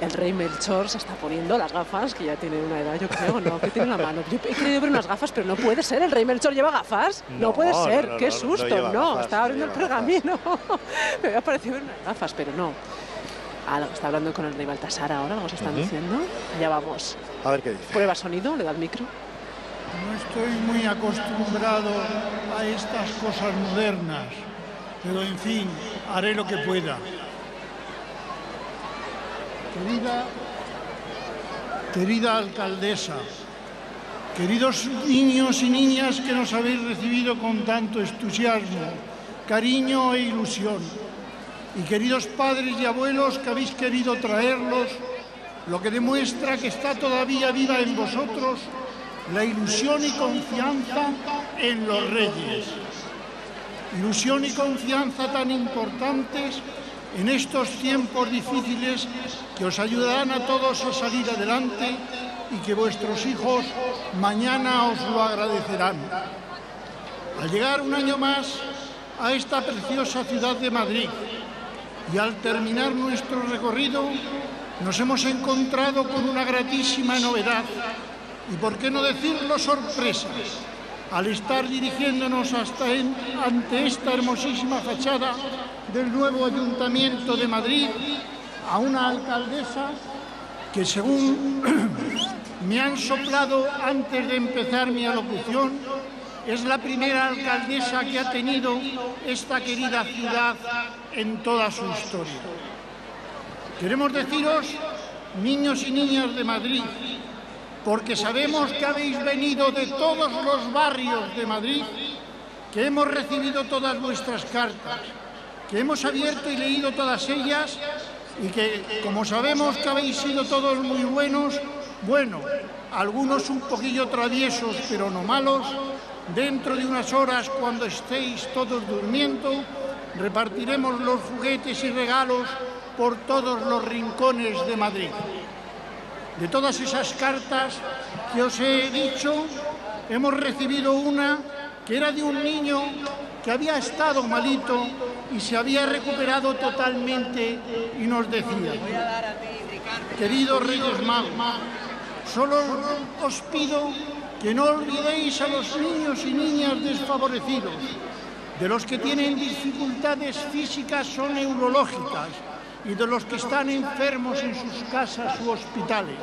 el rey Melchor se está poniendo las gafas, que ya tiene una edad, yo creo, ¿no? Que tiene en la mano. Yo he querido ver unas gafas, pero no puede ser. ¿El rey Melchor lleva gafas? No, No, puede ser. no, no, Qué no, no susto. No, gafas, estaba no abriendo el pergamino. Me había parecido ver unas gafas, pero no. Algo, está hablando con el rey Baltasar ahora, algo se están diciendo. Ya vamos. A ver qué dice. Prueba sonido, le da el micro. No estoy muy acostumbrado a estas cosas modernas, pero en fin, haré lo que pueda. Querida, querida alcaldesa, queridos niños y niñas que nos habéis recibido con tanto entusiasmo, cariño e ilusión, y queridos padres y abuelos que habéis querido traerlos, lo que demuestra que está todavía viva en vosotros la ilusión y confianza en los reyes. Ilusión y confianza tan importantes en estos tiempos difíciles que os ayudarán a todos a salir adelante y que vuestros hijos mañana os lo agradecerán. Al llegar un año más a esta preciosa ciudad de Madrid y al terminar nuestro recorrido nos hemos encontrado con una gratísima novedad y por qué no decirlo sorpresa, al estar dirigiéndonos hasta ante esta hermosísima fachada del nuevo Ayuntamiento de Madrid a una alcaldesa que según me han soplado antes de empezar mi alocución, es la primera alcaldesa que ha tenido esta querida ciudad en toda su historia. Queremos deciros, niños y niñas de Madrid, porque sabemos que habéis venido de todos los barrios de Madrid, que hemos recibido todas vuestras cartas, que hemos abierto y leído todas ellas y que, como sabemos que habéis sido todos muy buenos, bueno, algunos un poquillo traviesos, pero no malos, dentro de unas horas, cuando estéis todos durmiendo, repartiremos los juguetes y regalos por todos los rincones de Madrid. De todas esas cartas que os he dicho, hemos recibido una que era de un niño que había estado malito y se había recuperado totalmente y nos decía, queridos Reyes Magos, solo os pido que no olvidéis a los niños y niñas desfavorecidos, de los que tienen dificultades físicas o neurológicas y de los que están enfermos en sus casas u hospitales.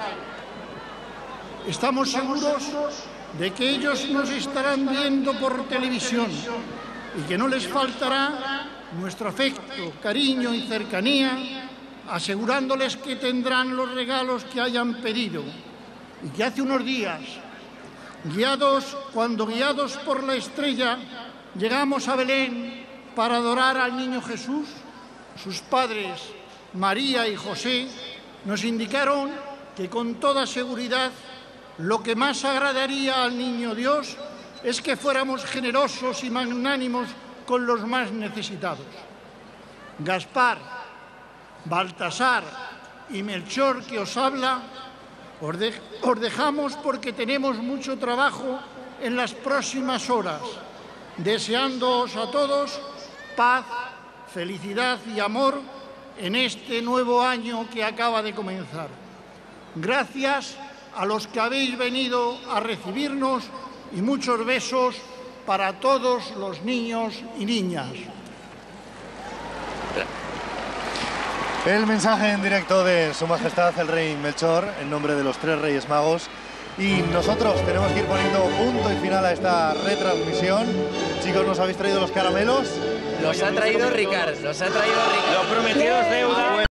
Estamos seguros de que ellos nos estarán viendo por televisión y que no les faltará nuestro afecto, cariño y cercanía, asegurándoles que tendrán los regalos que hayan pedido y que hace unos días, guiados, cuando guiados por la estrella, llegamos a Belén para adorar al niño Jesús, sus padres, María y José, nos indicaron que con toda seguridad lo que más agradaría al niño Dios es que fuéramos generosos y magnánimos con los más necesitados. Gaspar, Baltasar y Melchor que os habla, os, os dejamos porque tenemos mucho trabajo en las próximas horas, deseándoos a todos paz, felicidad y amor en este nuevo año que acaba de comenzar. Gracias a los que habéis venido a recibirnos y muchos besos para todos los niños y niñas. El mensaje en directo de Su Majestad el Rey Melchor en nombre de los tres Reyes Magos. Y nosotros tenemos que ir poniendo punto y final a esta retransmisión. Chicos, ¿nos habéis traído los caramelos? Los ha traído Ricard, los ha traído Ricard. Lo prometido es deuda.